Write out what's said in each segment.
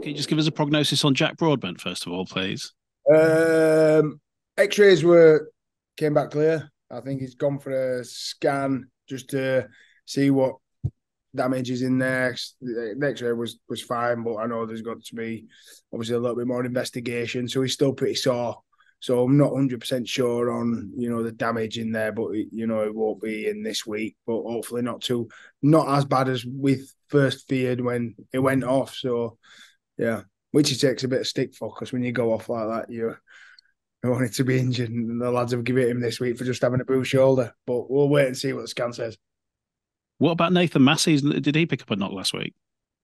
Can you just give us a prognosis on Jack Broadbent first of all, please? Um, X-rays were came back clear. I think he's gone for a scan just to see what damage is in there. The X-ray was was fine, but I know there's got to be obviously a little bit more investigation. So he's still pretty sore. So I'm not 100 percent sure on you know the damage in there, but you know it won't be in this week. But hopefully not too not as bad as we first feared when it went off. So yeah, which he takes a bit of stick for because when you go off like that, you wanted to be injured, and the lads have given him this week for just having a bruised shoulder. But we'll wait and see what the scan says. What about Nathan Massey? Did he pick up a knock last week?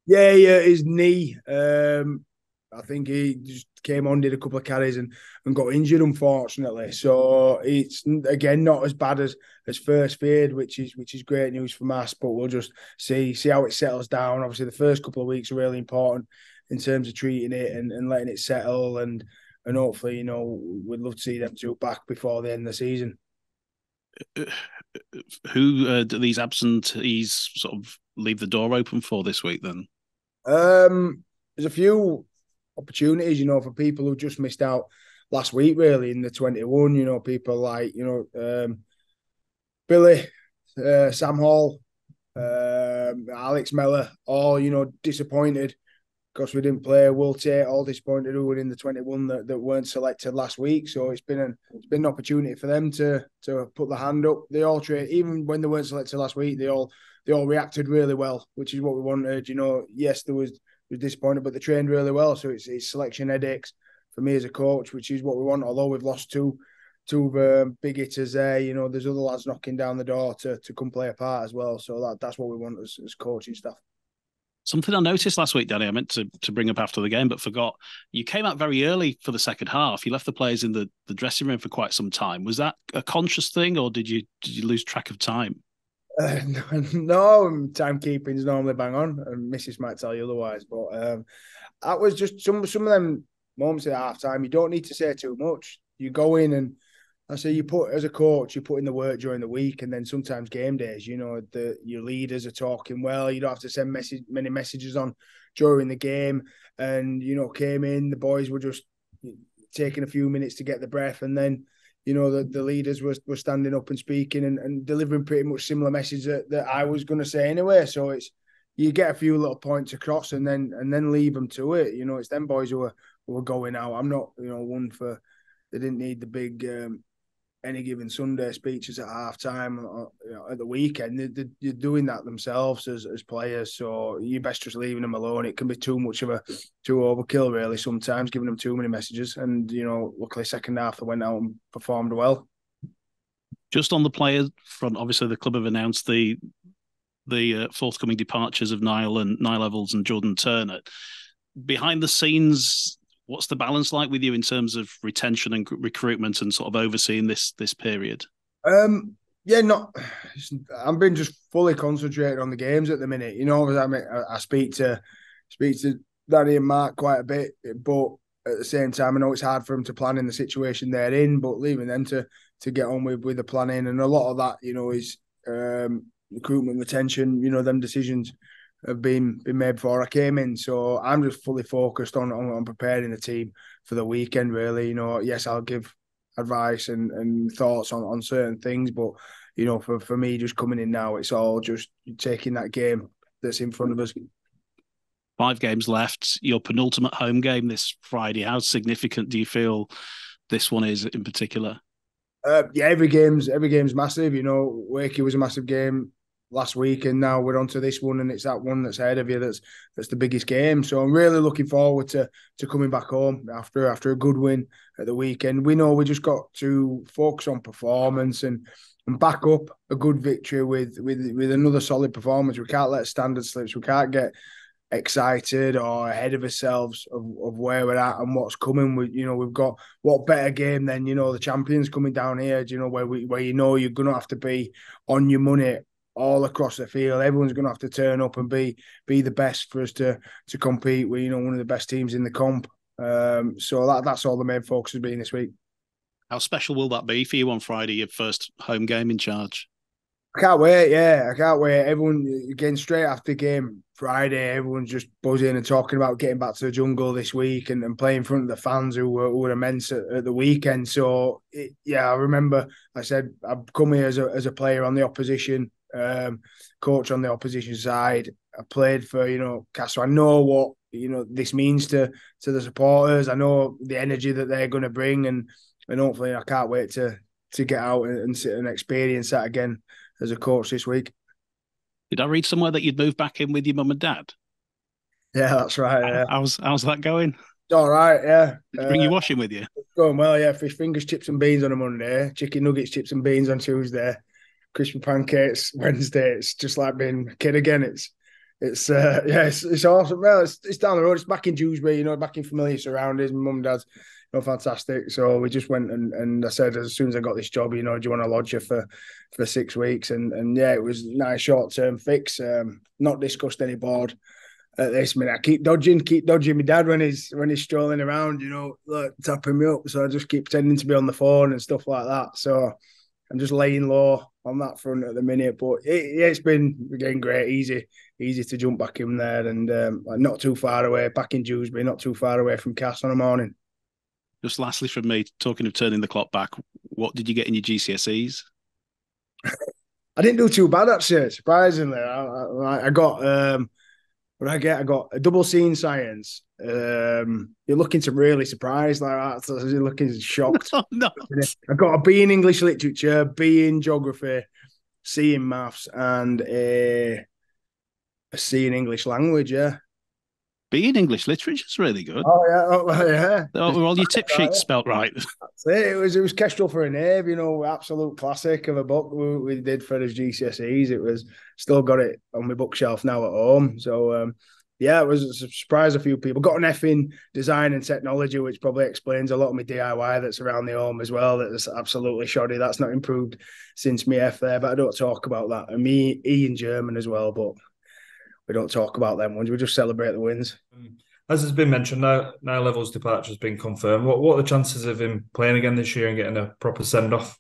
Yeah, yeah, his knee. Um, I think he just came on, did a couple of carries, and, and got injured, unfortunately. So it's again not as bad as as first feared, which is which is great news for Mass. But we'll just see see how it settles down. Obviously, the first couple of weeks are really important in terms of treating it and, and letting it settle, and and hopefully, you know, we'd love to see them two back before the end of the season. Who uh, do these absentees sort of leave the door open for this week? Then, um, there's a few opportunities, you know, for people who just missed out last week, really, in the 21. You know, people like, you know, um, Billy, uh, Sam Hall, um, Alex Mellor, all, you know, disappointed because we didn't play. Will Tate, all disappointed who were in the 21 that, that weren't selected last week. So it's been an it's been an opportunity for them to to put the hand up. They all trade, even when they weren't selected last week, they all they all reacted really well, which is what we wanted. You know, yes, there was was disappointed, but they trained really well. So it's, it's selection headaches for me as a coach, which is what we want. Although we've lost two two um, big hitters there, you know, there's other lads knocking down the door to to come play a part as well. So that that's what we want as, as coaching staff. Something I noticed last week, Danny, I meant to, to bring up after the game, but forgot. You came out very early for the second half. You left the players in the, the dressing room for quite some time. Was that a conscious thing, or did you did you lose track of time? Uh, no, timekeeping is normally bang on, and Mrs. might tell you otherwise. But um, that was just some some of them moments at half time. You don't need to say too much. You go in and I say you put as a coach, you put in the work during the week, and then sometimes game days. You know, the your leaders are talking well. You don't have to send message many messages on during the game, and you know, came in. The boys were just taking a few minutes to get the breath, and then you know, the, the leaders were, were standing up and speaking and, and delivering pretty much similar message that, that I was going to say anyway. So it's you get a few little points across and then and then leave them to it. You know, it's them boys who are who are going out. I'm not, you know, one for they didn't need the big um, any given Sunday speeches at half time or, you know, at the weekend. They, are doing that themselves as, as players. So you best just leaving them alone. It can be too much of a too overkill, really, sometimes giving them too many messages. And, you know, luckily, second half, they went out and performed well. Just on the player front, obviously, the club have announced the the uh, forthcoming departures of Niall and Niall Evalds and Jordan Turner. Behind the scenes, what's the balance like with you in terms of retention and recruitment and sort of overseeing this this period? Um, yeah, not. I've been just fully concentrated on the games at the minute. You know, I mean, I, speak to speak to Danny and Mark quite a bit, but at the same time, I know it's hard for them to plan in the situation they're in. But leaving them to to get on with with the planning and a lot of that, you know, is um, recruitment, retention. You know, them decisions have been been made before I came in. So I'm just fully focused on, on, on preparing the team for the weekend. Really, you know, yes, I'll give advice and, and thoughts on, on certain things, but you know, for, for me, just coming in now, it's all just taking that game that's in front of us. Five games left. Your penultimate home game this Friday. How significant do you feel this one is in particular? Uh, yeah, every game's every game's massive. You know, Wakey was a massive game last week, and now we're on to this one, and it's that one that's ahead of you that's that's the biggest game. So I'm really looking forward to to coming back home after after a good win at the weekend. We know we just got to focus on performance and and back up a good victory with with with another solid performance. We can't let standard slips. We can't get excited or ahead of ourselves of, of where we're at and what's coming. We, you know, we've got what better game than you know the champions coming down here. Do you know where we where you know you're gonna have to be on your money all across the field. Everyone's going to have to turn up and be be the best for us to to compete with you know one of the best teams in the comp. Um, so that that's all the main focus has been this week. How special will that be for you on Friday, your first home game in charge? I can't wait. Yeah, I can't wait. Everyone again straight after game Friday. Everyone's just buzzing and talking about getting back to the jungle this week and, and playing in front of the fans who were, who were immense at, at the weekend. So it, yeah, I remember I said I've come here as a as a player on the opposition, um, coach on the opposition side. I played for you know Castle. I know what you know this means to to the supporters. I know the energy that they're going to bring, and and hopefully I can't wait to to get out and, and, and experience that again as a coach this week. Did I read somewhere that you'd move back in with your mum and dad? Yeah, that's right. Yeah. How's how's that going? all right, yeah. bring uh, your washing with you? Going well, yeah. Fish fingers, chips and beans on a Monday, chicken nuggets, chips and beans on Tuesday, crispy pancakes Wednesday. It's just like being a kid again. It's it's uh yeah, it's, it's awesome. Well, it's, it's down the road. It's back in Dewsbury, you know, back in familiar surroundings. My mum and dad's you know, fantastic. So we just went and, and I said as soon as I got this job, you know, do you want to lodge you for for six weeks? And and yeah, it was a nice short term fix. Um, not discussed any board at this minute. I keep dodging, keep dodging my dad when he's when he's strolling around, you know, like tapping me up. So I just keep pretending to be on the phone and stuff like that. So I'm just laying low on that front at the minute. But it, yeah, it's been again great, easy, easy to jump back in there, and um, not too far away, back in Dewsbury, not too far away from Cass on a morning. Just lastly from me, talking of turning the clock back, what did you get in your GCSEs? I didn't do too bad actually. Surprisingly, I, I, I got um, what I get. I got a double in science. Um, you're looking to really surprised like that. So you're looking shocked. No, no. I got a B in English literature, B in geography, C in maths, and a, a C in English language. Yeah. B in English literature is really good. Oh yeah, oh, yeah. Oh, all your tip sheets spelt right. That's it. It was it was Kestrel for a Knave, you know, absolute classic of a book we, we did for his GCSEs. It was still got it on my bookshelf now at home. So um, yeah, it was a surprise a few people. Got an F in design and technology, which probably explains a lot of my DIY that's around the home as well. That's absolutely shoddy. That's not improved since me F there, but I don't talk about that. And me E in German as well, but we don't talk about them ones. We just celebrate the wins. Mm. As has been mentioned, now Niall Evalds' departure has been confirmed. What what are the chances of him playing again this year and getting a proper send off?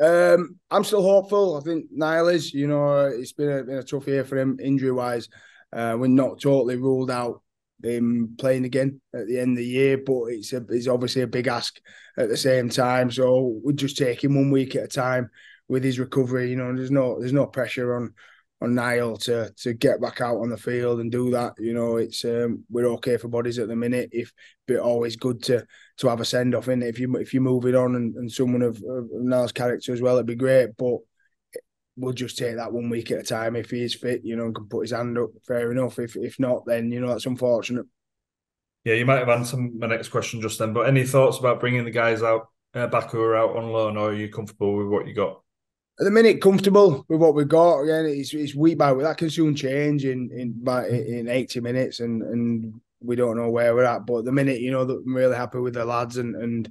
Um, I'm still hopeful. I think Niall is. You know, it's been a, been a tough year for him injury wise. Uh, we're not totally ruled out him playing again at the end of the year, but it's a, it's obviously a big ask at the same time. So we're just taking one week at a time with his recovery. You know, there's no there's no pressure on on Niall to to get back out on the field and do that. You know, it's um, we're okay for bodies at the minute. If but always good to to have a send off in. If you if you move it on and, and someone of, of Niall's character as well, it'd be great. But we'll just take that one week at a time. If he is fit, you know, and can put his hand up, fair enough. If if not, then you know that's unfortunate. Yeah, you might have answered my next question just then. But any thoughts about bringing the guys out uh, back who are out on loan, or are you comfortable with what you got? At the minute, comfortable with what we've got. Again, it's, it's week by week. That can soon change in in in eighty minutes, and and we don't know where we're at. But at the minute, you know, I'm really happy with the lads and and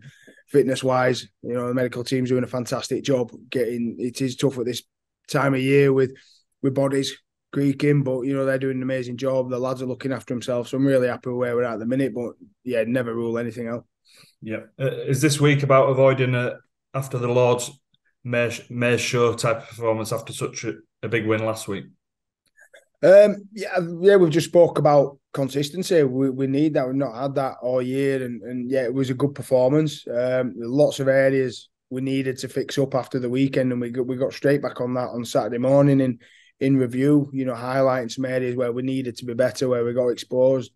fitness wise. You know, the medical team's doing a fantastic job. Getting it is tough at this time of year with with bodies creaking, but you know they're doing an amazing job. The lads are looking after themselves, so I'm really happy where we're at at the minute. But yeah, never rule anything out. Yeah, uh, is this week about avoiding it after the Lords May show type of performance after such a, a big win last week? Um, yeah, yeah, we've just spoke about consistency. We, we need that. We've not had that all year, and and yeah, it was a good performance. Um, lots of areas we needed to fix up after the weekend, and we got, we got straight back on that on Saturday morning in in review. You know, highlighting some areas where we needed to be better, where we got exposed,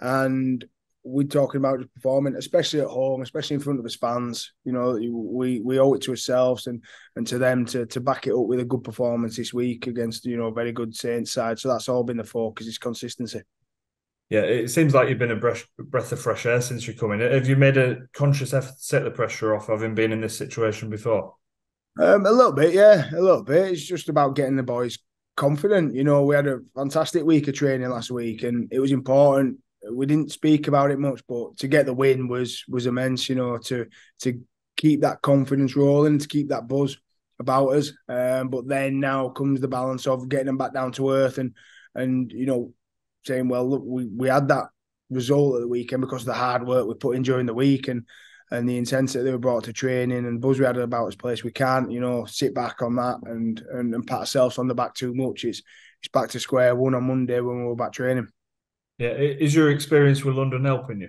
and we're talking about just performing, especially at home, especially in front of us fans. You know, we we owe it to ourselves and and to them to to back it up with a good performance this week against you know a very good Saints side. So that's all been the focus is consistency. Yeah, it seems like you've been a breath, breath of fresh air since you come in. Have you made a conscious effort to set the pressure off having been in this situation before? Um, a little bit, yeah, a little bit. It's just about getting the boys confident. You know, we had a fantastic week of training last week, and it was important. We didn't speak about it much, but to get the win was was immense. You know, to to keep that confidence rolling, to keep that buzz about us. Um, but then now comes the balance of getting them back down to earth and and you know saying, well, look, we, we had that result at the weekend because of the hard work we put in during the week. And and the intensity they were brought to training and buzz we had about his place. We can't, you know, sit back on that and, and and pat ourselves on the back too much. It's it's back to square one on Monday when we were back training. Yeah, is your experience with London helping you?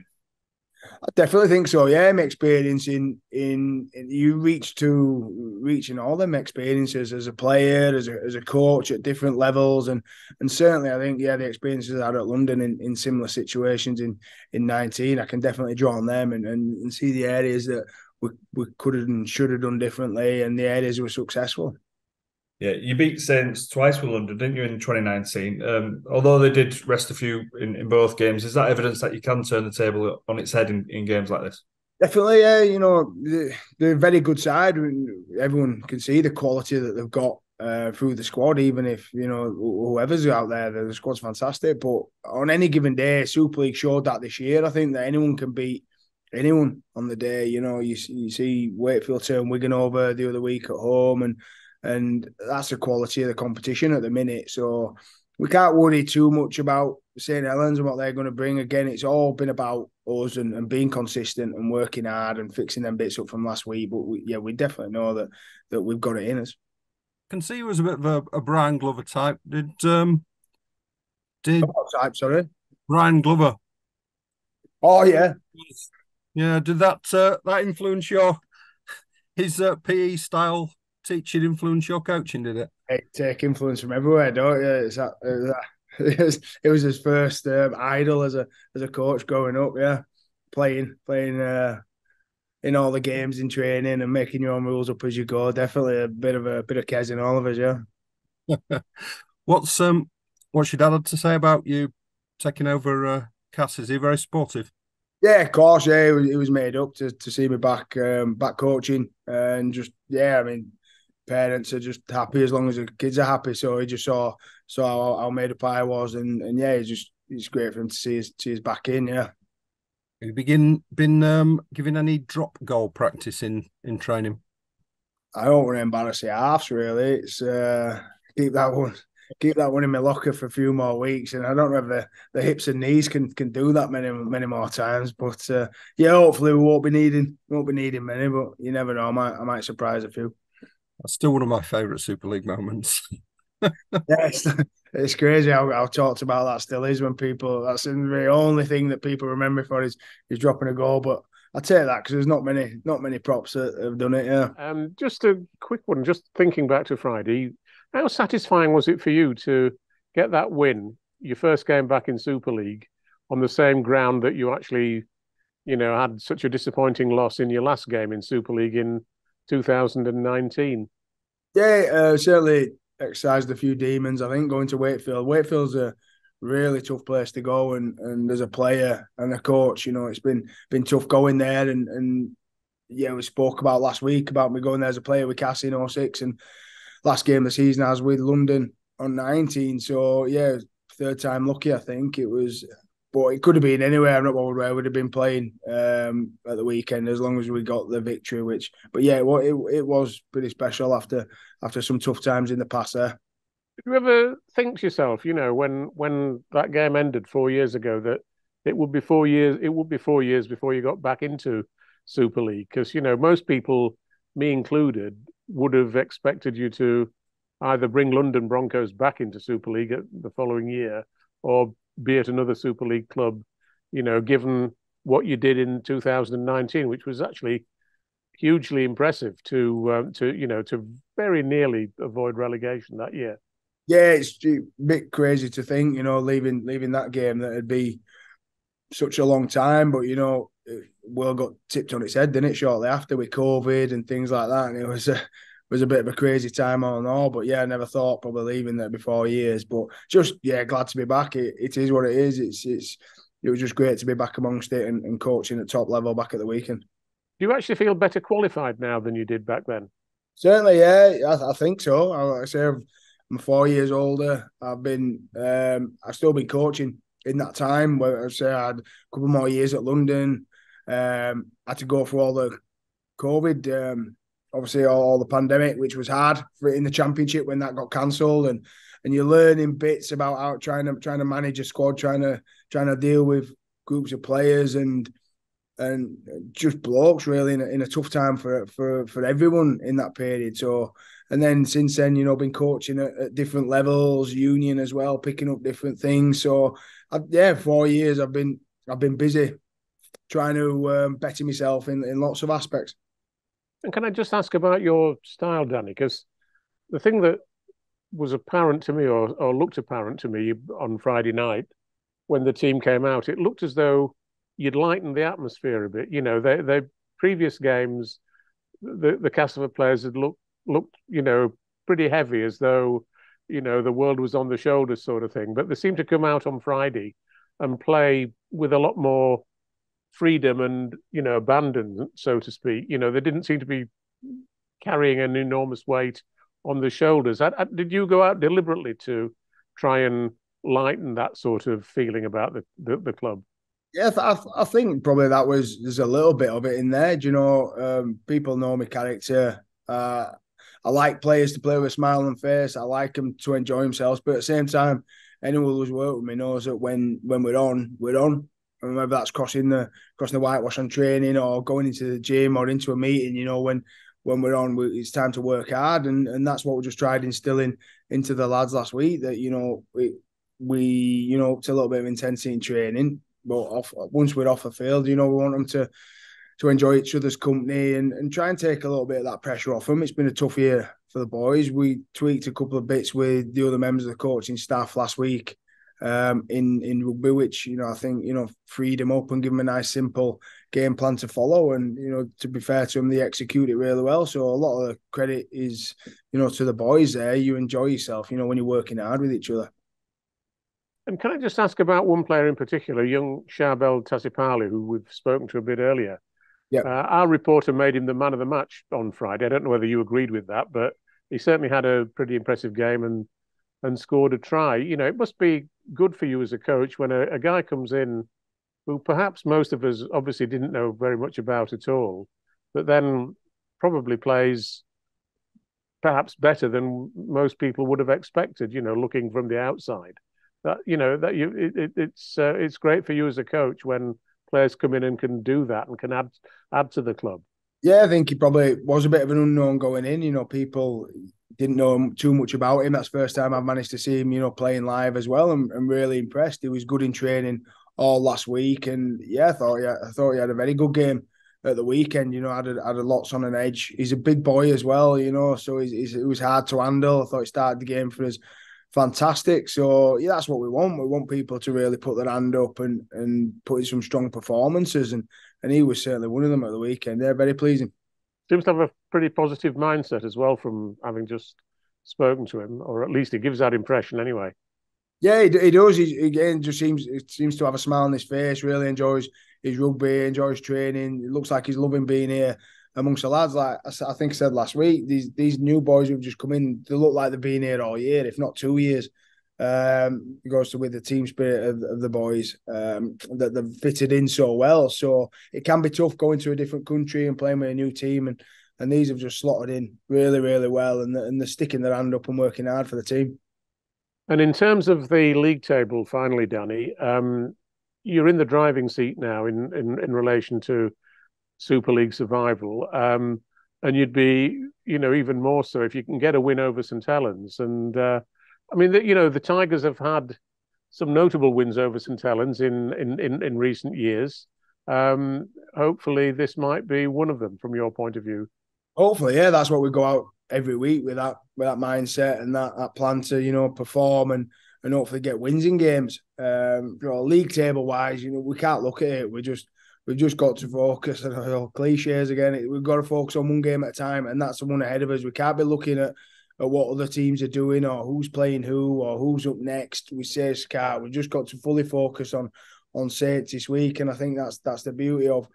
I definitely think so. Yeah, my experience in, in, in you reach to reaching all them experiences as a player, as a as a coach at different levels, and and certainly I think yeah the experiences I had at London in, in similar situations in in nineteen, I can definitely draw on them and, and, and see the areas that we we could have and should have done differently, and the areas we were successful. Yeah, you beat Saints twice with London, didn't you, in 2019? Um, although they did rest a few in, in both games, is that evidence that you can turn the table on its head in, in games like this? Definitely, yeah. You know, they're a very good side. Everyone can see the quality that they've got uh, through the squad, even if, you know, whoever's out there, the squad's fantastic. But on any given day, Super League showed that this year. I think that anyone can beat anyone on the day. You know, you, you see Wakefield turn Wigan over the other week at home and and that's the quality of the competition at the minute. So we can't worry too much about St Helens and what they're going to bring. Again, it's all been about us and, and being consistent and working hard and fixing them bits up from last week. But we, yeah, we definitely know that that we've got it in us. Can see you was a bit of a, a Brian Glover type. Did um did what type? Sorry, Brian Glover. Oh yeah, yeah. Did that uh, that influence your his uh, PE style teaching influence your coaching, did it? Take influence from everywhere, don't you? It's that, it, was, it was his first um, idol as a as a coach growing up. Yeah, playing playing uh, in all the games in training and making your own rules up as you go. Definitely a bit of a bit of Kes in all of us. Yeah. what's um what's your dad had to say about you taking over uh, Cass? Is he very supportive? Yeah, of course. Yeah, it was, it was made up to, to see me back um, back coaching and just yeah. I mean, parents are just happy as long as the kids are happy. So he just saw saw how, how made up I was, and and yeah, it's just it's great for him to see his see his back in. Yeah. Have you begin been um, giving any drop goal practice in in training? I don't want to embarrass the halves really. It's uh, keep that one keep that one in my locker for a few more weeks, and I don't know if the, the hips and knees can can do that many many more times. But uh, yeah, hopefully we won't be needing won't be needing many, but you never know. I might I might surprise a few. That's still one of my favourite Super League moments. yeah, it's, it's crazy how, how talked about that still is when people. That's the only thing that people remember for is is dropping a goal. But I take that because there's not many not many props that have done it. Yeah. Um, just a quick one. Just thinking back to Friday, how satisfying was it for you to get that win, your first game back in Super League, on the same ground that you actually, you know, had such a disappointing loss in your last game in Super League in 2019. Yeah, uh, certainly exercised a few demons. I think going to Wakefield. Wakefield's a really tough place to go, and and as a player and a coach, you know, it's been been tough going there. And and yeah, we spoke about last week about me going there as a player with Cassie in 06 and last game of the season I was with London on 19. So yeah, third time lucky. I think it was but it could have been anywhere. I'm not bothered where we'd have been playing um, at the weekend as long as we got the victory. Which, but yeah, well, it, it was pretty special after after some tough times in the past there. Did you ever think to yourself, you know, when when that game ended four years ago, that it would be four years, it would be four years before you got back into Super League? Because you know, most people, me included, would have expected you to either bring London Broncos back into Super League the following year or be at another Super League club, you know, given what you did in 2019, which was actually hugely impressive to um, to you know to very nearly avoid relegation that year. Yeah, it's a bit crazy to think, you know, leaving leaving that game that would be such a long time, but you know, world got tipped on its head, didn't it? Shortly after with COVID and things like that, and it was a was a bit of a crazy time all in all. But yeah, I never thought probably leaving there before years. But just yeah, glad to be back. It, it is what it is. It's it's it was just great to be back amongst it and, and coaching at top level back at the weekend. Do you actually feel better qualified now than you did back then? Certainly, yeah, I, I think so. I, like I say, I'm four years older. I've been, um, I've still been coaching in that time. Where I say I had a couple more years at London. Um, I had to go through all the COVID um, obviously all, the pandemic, which was hard for in the championship when that got cancelled, and and you're learning bits about how trying to trying to manage a squad, trying to trying to deal with groups of players, and and just blokes really in a, in a tough time for for for everyone in that period. So and then since then, you know, been coaching at, at different levels, union as well, picking up different things. So I, yeah, four years I've been I've been busy trying to um, better myself in in lots of aspects. And can I just ask about your style, Danny? Because the thing that was apparent to me, or, or looked apparent to me on Friday night when the team came out, it looked as though you'd lightened the atmosphere a bit. You know, the the previous games, the the Castleford players had looked looked, you know, pretty heavy, as though you know the world was on the shoulders, sort of thing. But they seemed to come out on Friday and play with a lot more freedom and you know abandon, so to speak. You know, they didn't seem to be carrying an enormous weight on the shoulders. I, I, did you go out deliberately to try and lighten that sort of feeling about the the, the club? Yeah, I, I, think probably that was there's a little bit of it in there. Do you know, um, people know my character. Uh, I like players to play with a smile on face. I like them to enjoy themselves, but at the same time, anyone who's worked with me knows that when when we're on, we're on. Whether that's crossing the crossing the whitewash on training or going into the gym or into a meeting, you know, when when we're on, it's time to work hard, and and that's what we just tried instilling into the lads last week. That you know we we you know it's a little bit of intensity in training, but off once we're off the field, you know we want them to to enjoy each other's company and, and try and take a little bit of that pressure off them. It's been a tough year for the boys. We tweaked a couple of bits with the other members of the coaching staff last week um, in in rugby, which you know I think you know freed them up and give them a nice simple game plan to follow. And you know to be fair to them, they execute it really well. So a lot of the credit is you know to the boys there. You enjoy yourself, you know, when you're working hard with each other. And can I just ask about one player in particular, young Charbel Tasipale, who we've spoken to a bit earlier? Yeah. Uh, our reporter made him the man of the match on Friday. I don't know whether you agreed with that, but he certainly had a pretty impressive game and and scored a try. You know, it must be good for you as a coach when a, a guy comes in who perhaps most of us obviously didn't know very much about at all, but then probably plays perhaps better than most people would have expected. You know, looking from the outside, that you know that you it, it, it's uh, it's great for you as a coach when players come in and can do that and can add add to the club. Yeah, I think he probably was a bit of an unknown going in. You know, people didn't know too much about him. That's first time I've managed to see him, you know, playing live as well. I'm, I'm really impressed. He was good in training all last week, and yeah, I thought yeah, I thought he had a very good game at the weekend. You know, had a, had a lots on an edge. He's a big boy as well. You know, so he's, he's, it was hard to handle. I thought he started the game for us fantastic. So yeah, that's what we want. We want people to really put their hand up and and put in some strong performances, and and he was certainly one of them at the weekend. They're very pleasing. Seems to have a pretty positive mindset as well from having just spoken to him, or at least he gives that impression anyway. Yeah, he, he does. He again just seems seems to have a smile on his face. Really enjoys his rugby, enjoys training. It looks like he's loving being here amongst the lads. Like I, think I said last week, these these new boys who've just come in, they look like they've been here all year, if not two years. Um, it goes to with the team spirit of, of the boys um, that they've fitted in so well. So it can be tough going to a different country and playing with a new team, and and these have just slotted in really, really well, and and they're sticking their hand up and working hard for the team. And in terms of the league table, finally, Danny, um, you're in the driving seat now in in, in relation to Super League survival. Um, and you'd be, you know, even more so if you can get a win over St Helens. And uh, I mean, the, you know, the Tigers have had some notable wins over St Helens in in in, in recent years. Um, hopefully, this might be one of them from your point of view. Hopefully, yeah, that's what we go out every week with that with that mindset and that that plan to you know perform and and hopefully get wins in games. Um, you know, league table wise, you know, we can't look at it. We're just we've just got to focus on you know, cliches again. We've got to focus on one game at a time, and that's the one ahead of us. We can't be looking at, at what other teams are doing or who's playing who or who's up next. We say Scar. We've just got to fully focus on on Saints this week, and I think that's that's the beauty of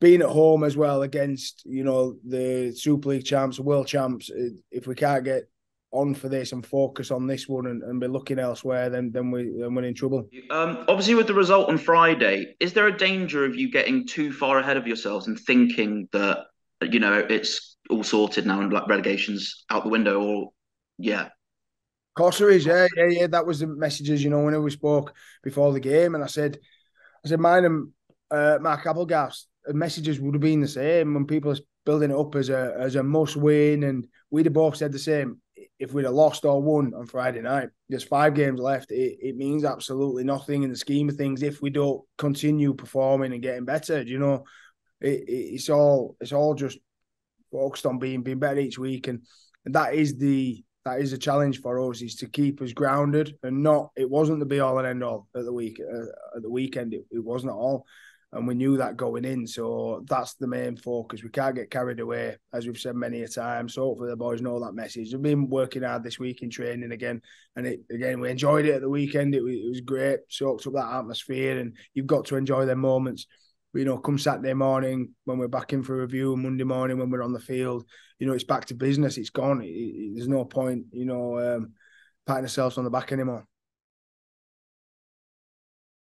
being at home as well against you know the Super League champs, world champs. If we can't get on for this and focus on this one and, and be looking elsewhere, then then we then we're in trouble. Um, obviously, with the result on Friday, is there a danger of you getting too far ahead of yourselves and thinking that you know it's all sorted now and like relegations out the window? Or yeah, course there is. Yeah, yeah, yeah. That was the messages. You know, when we spoke before the game, and I said, I said, mine and uh, Mark Applegarth messages would have been the same when people are building it up as a as a must win, and we'd have both said the same. If we'd have lost or won on Friday night, there's five games left. It, it means absolutely nothing in the scheme of things if we don't continue performing and getting better. You know, it, it, it's all it's all just focused on being being better each week, and, and that is the that is a challenge for us is to keep us grounded and not. It wasn't the be all and end all at the week uh, at the weekend. It, it wasn't at all and we knew that going in. So that's the main focus. We can't get carried away, as we've said many a time. So hopefully the boys know that message. We've been working hard this week in training again, and it, again we enjoyed it at the weekend. It, it was great, soaked up that atmosphere, and you've got to enjoy them moments. But, you know, come Saturday morning when we're back in for review, Monday morning when we're on the field, you know, it's back to business. It's gone. It, there's no point, you know, um, patting ourselves on the back anymore.